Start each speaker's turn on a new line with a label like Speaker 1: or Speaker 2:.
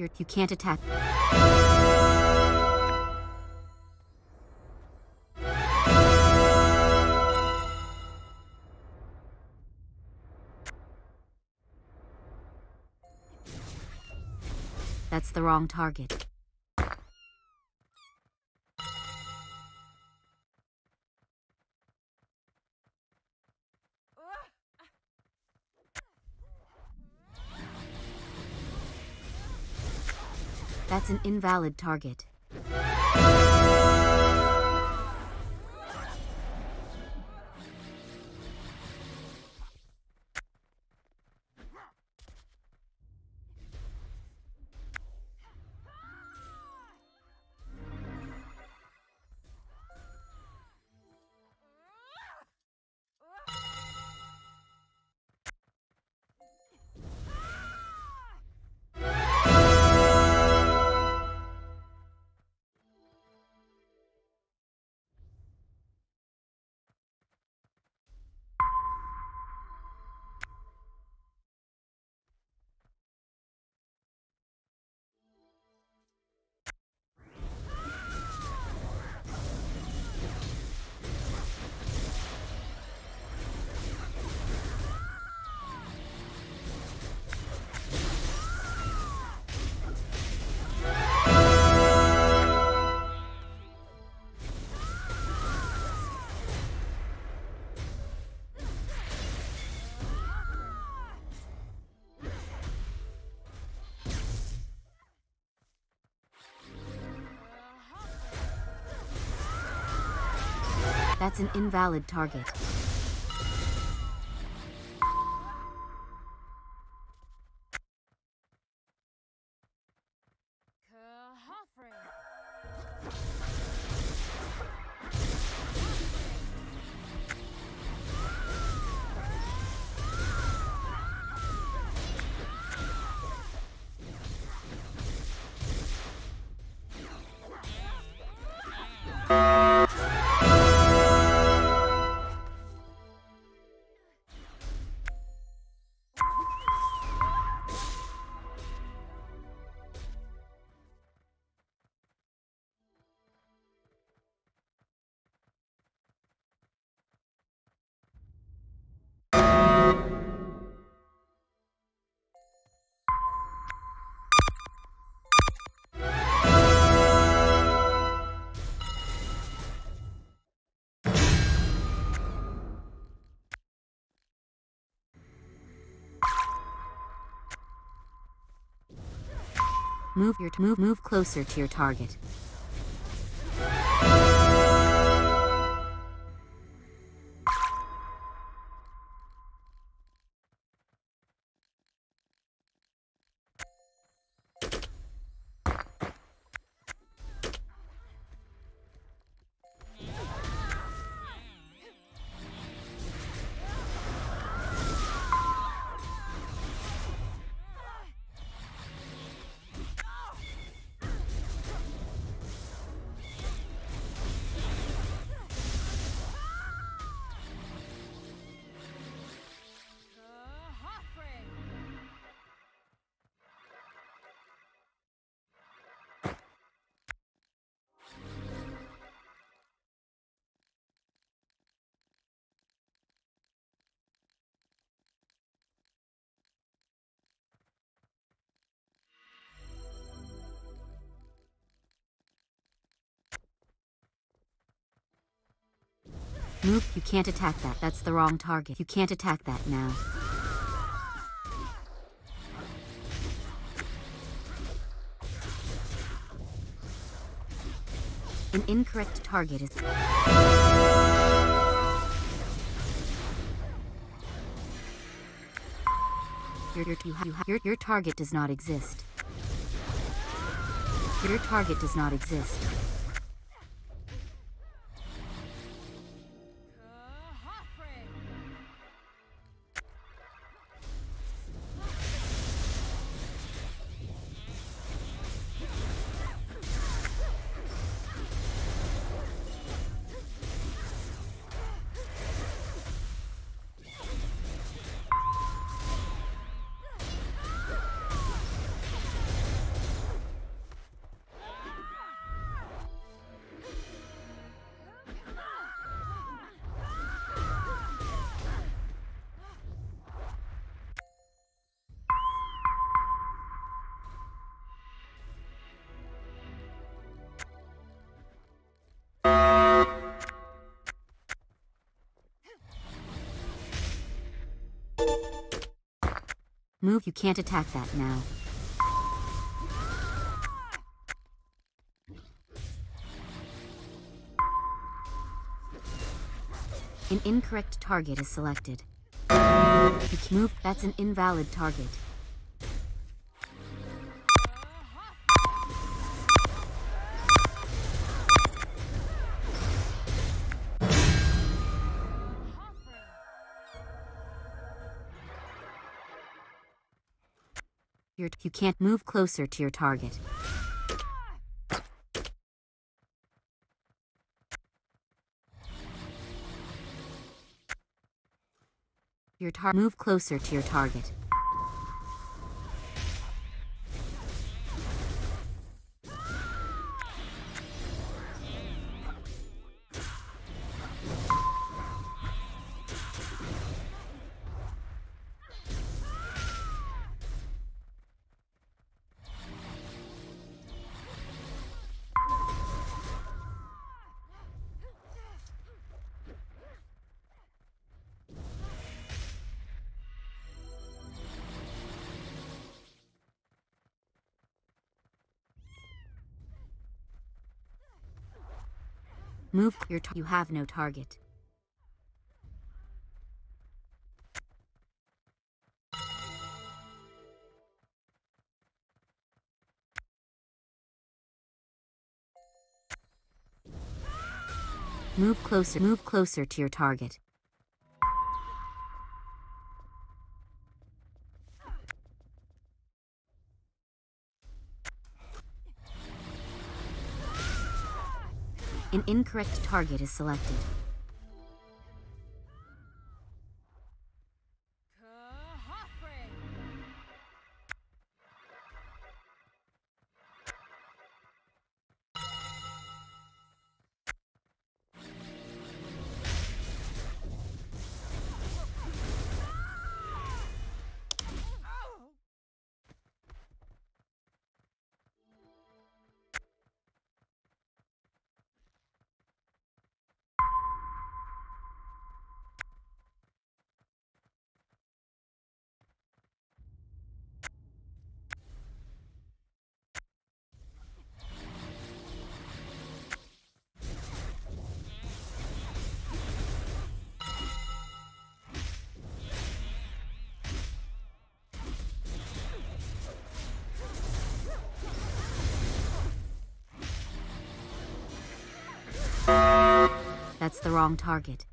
Speaker 1: You're, you can't attack. That's the wrong target. That's an invalid target. That's an invalid target. Move your move move closer to your target. Move, you can't attack that. That's the wrong target. You can't attack that now. An incorrect target is... Your, your, you, you, your, your target does not exist. Your target does not exist. Move, you can't attack that now. An incorrect target is selected. Move, that's an invalid target. You can't move closer to your target. Your tar move closer to your target. Move your you have no target. Move closer, move closer to your target. Incorrect target is selected. That's the wrong target.